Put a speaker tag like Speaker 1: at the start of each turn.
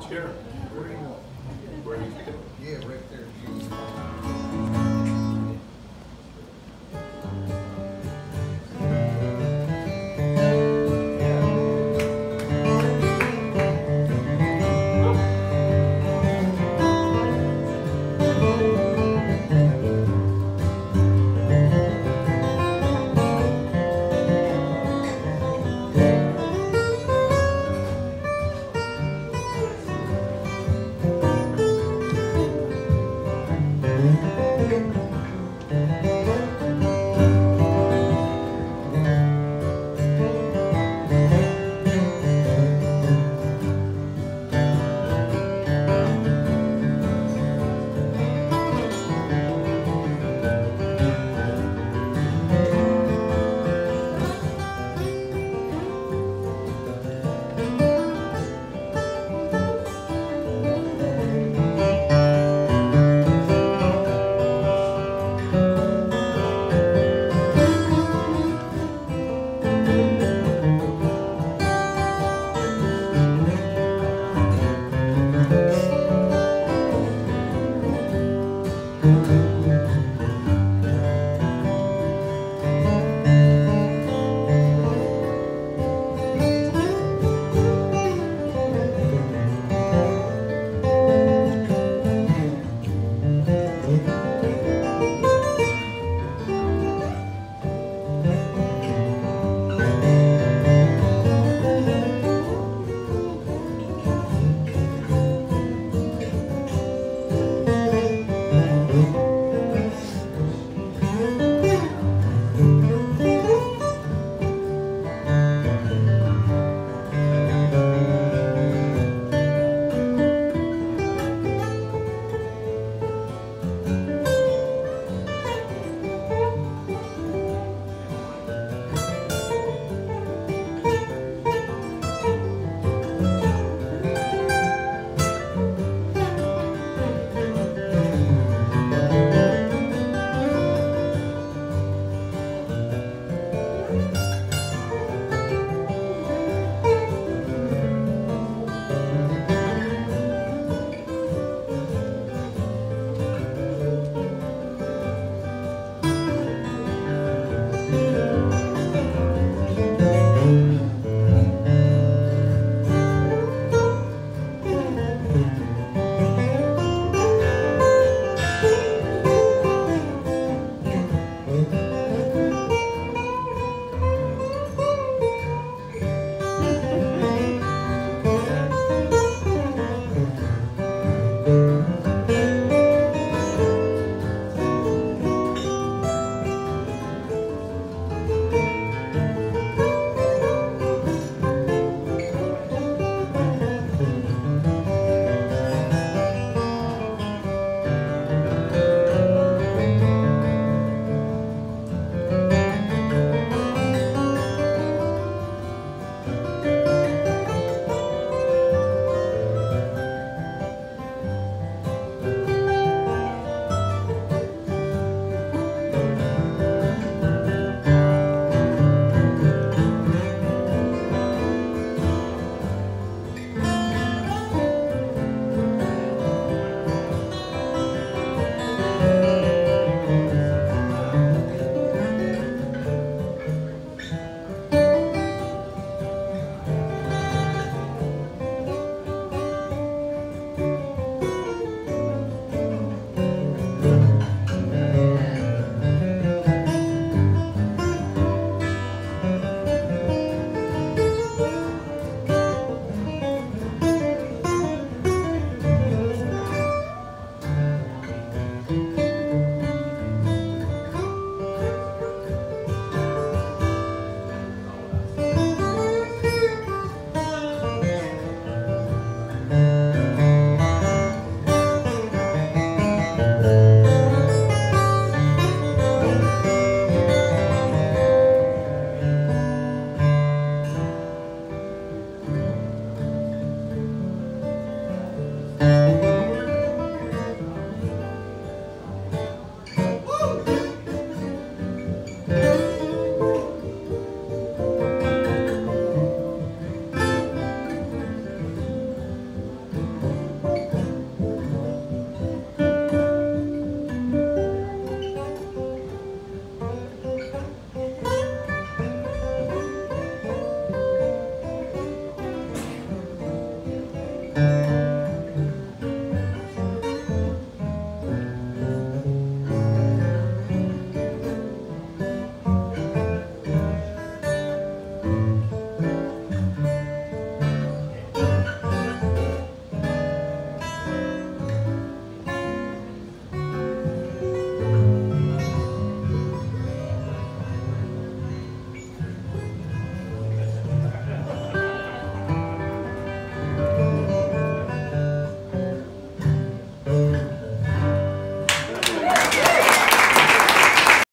Speaker 1: Chair, where are you, where are you?
Speaker 2: Yeah, right there.